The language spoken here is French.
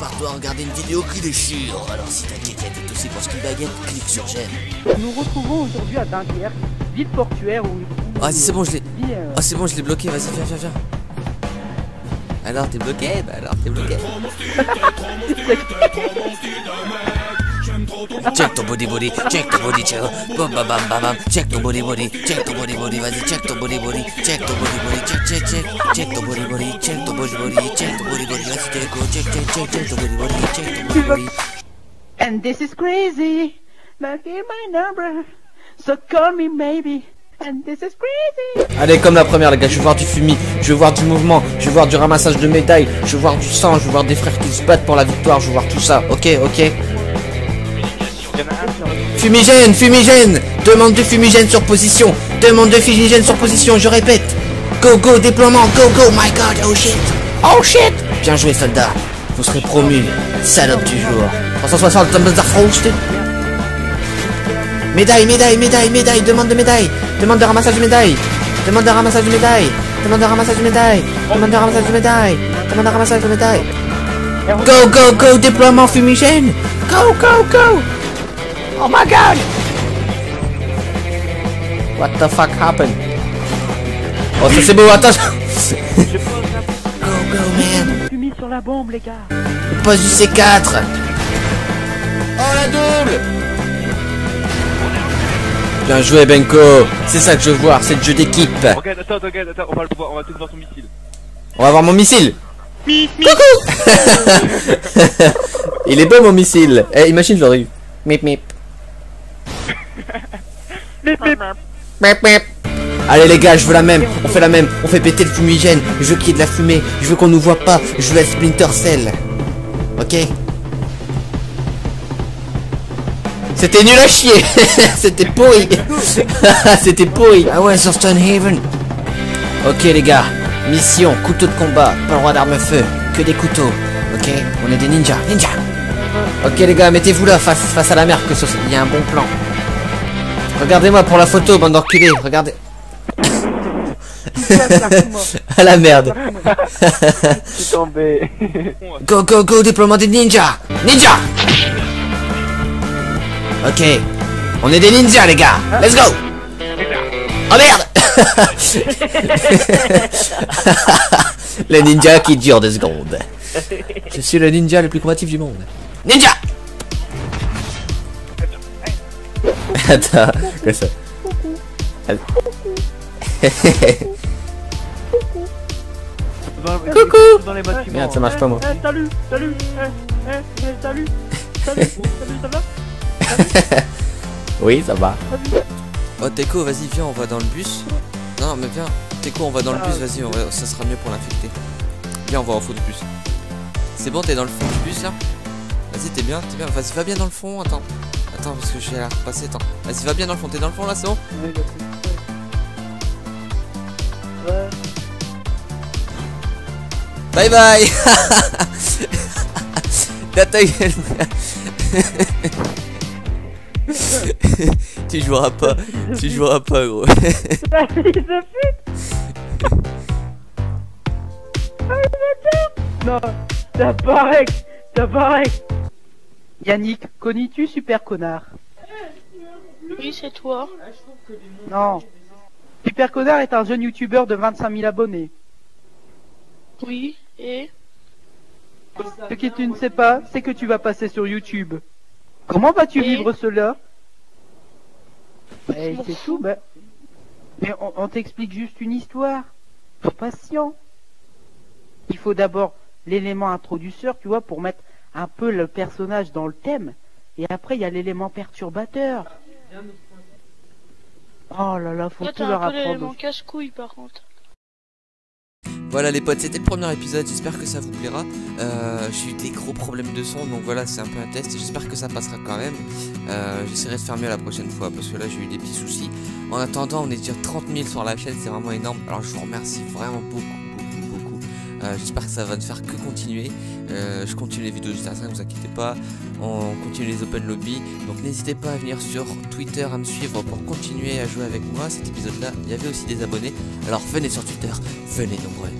Connard. Prépare-toi à regarder une vidéo qui déchire. Alors si ta quéquette est aussi grosse qu'une baguette, clique sur j'aime. Nous nous retrouvons aujourd'hui à Dunkerque, ville portuaire où... Ah, c'est bon, je l'ai. euh, Oh, c'est bon, je l'ai bloqué. Vas-y, viens, viens, viens. Alors, t'es bloqué? Bah alors, t'es bloqué. Check ton body body, check ton body check, bam bam bam bam bam, check ton body body, check ton body body, vas-y check ton body body, check ton body body, check check check, check ton body body, check ton body body, check ton body body, vas-y check check check check check ton body body, check ton body body. And this is crazy. Now hear my number. So call me maybe. And this is crazy. Allez, comme la première, les gars, je veux voir du fumis, je veux voir du mouvement, je veux voir du ramassage de médailles, je veux voir du sang, je veux voir des frères qui se battent pour la victoire, je veux voir tout ça, ok, ok Fumigène, fumigène. Demande de fumigène sur position. Demande de fumigène sur position, je répète. Go, go, déploiement, go, go, my god, oh shit. Oh shit. Bien joué, soldat. Vous serez promu, salope du jour. 360, Thumbs Médaille, médaille, médaille, médaille, demande de médaille. Demande de ramassage de médaille. Demande de ramassage de médaille. Demande de ramassage de médaille. Demande de ramassage de médaille. Demande de ramassage de médaille. Go, go, go, déploiement fumigène. Go, go, go Oh my god! What the fuck happened? Oh ça c'est beau, attends Go, go, man. Fumée sur la bombe, les gars. Pose du C4 Oh la double. Bien joué Benko. C'est ça que je veux voir, c'est le jeu d'équipe. Regarde, attends, attends, regarde, attends, on va le voir, on va tous voir ton missile. On va voir mon missile. Coucou. Il est beau mon missile. Eh imagine j'aurais eu. Mip mip Bip, bip. Mip mip Allez les gars, je veux la même, on fait la même, on fait péter le fumigène, je veux qu'il y ait de la fumée, je veux qu'on nous voit pas, je veux être Splinter Cell. Ok? C'était nul à chier. C'était pourri. C'était pourri. Ah ouais, sur Stonehaven. Ok les gars, mission, couteau de combat, pas le droit d'arme feu, que des couteaux. Ok? On est des ninjas, ninjas Ok les gars, mettez-vous là, face, face à la mer, que ce- il y a un bon plan. Regardez-moi pour la photo, bande d'enculés, regardez. à la merde. Je suis tombé. Go, go, go, déploiement des ninjas Ninja Ok. On est des ninjas, les gars Let's go Oh merde Le ninja qui dure deux secondes. Je suis le ninja le plus combatif du monde. Ninja Attends, quoi ça Coucou Dans les bâtiments. Merde, ça marche pas moi. Eh, salut, salut, eh, eh, eh, salut, salut, salut, ça va? Oui, ça va. Oh Teco, vas-y, viens, on va dans le bus. Non, mais viens. Teco, on va dans le bus, vas-y, on va- ça sera mieux pour l'infecter. Viens, on va au fond du bus. C'est bon, t'es dans le fond du bus là? Vas-y, t'es bien, t'es bien. Vas-y, va bien dans le fond, attends. Attends, parce que je vais la repasser, attends. Vas-y, va bien dans le fond, t'es dans le fond là, c'est bon Ouais. Bye bye T'as ta gueule Tu joueras pas, tu joueras pas gros. Pute Ah, Non, t'as pareil, t'as pareil Yannick, connais-tu Super Connard? Oui, c'est toi. Non. Super Connard est un jeune youtubeur de 25 000 abonnés. Oui, et? Ce que tu ne sais pas, c'est que tu vas passer sur YouTube. Comment vas-tu Et? vivre cela? Eh, c'est tout, bah. Mais on, on t'explique juste une histoire. Sois patient. Il faut d'abord l'élément introducteur, tu vois, pour mettre un peu le personnage dans le thème. Et après, il y a l'élément perturbateur. Oh là là, faut toi, tout leur un apprendre. casse-couille par contre. Voilà les potes, c'était le premier épisode, j'espère que ça vous plaira. Euh, j'ai eu des gros problèmes de son, donc voilà, c'est un peu un test. J'espère que ça passera quand même. Euh, J'essaierai de faire mieux la prochaine fois, parce que là j'ai eu des petits soucis. En attendant, on est déjà 30 000 sur la chaîne, c'est vraiment énorme. Alors je vous remercie vraiment beaucoup, beaucoup, beaucoup. Euh, j'espère que ça va ne faire que continuer. Euh, je continue les vidéos de Star Trek, vous inquiétez pas. On continue les open lobby. Donc n'hésitez pas à venir sur Twitter à me suivre pour continuer à jouer avec moi. Cet épisode-là, il y avait aussi des abonnés. Alors venez sur Twitter, venez nombreux.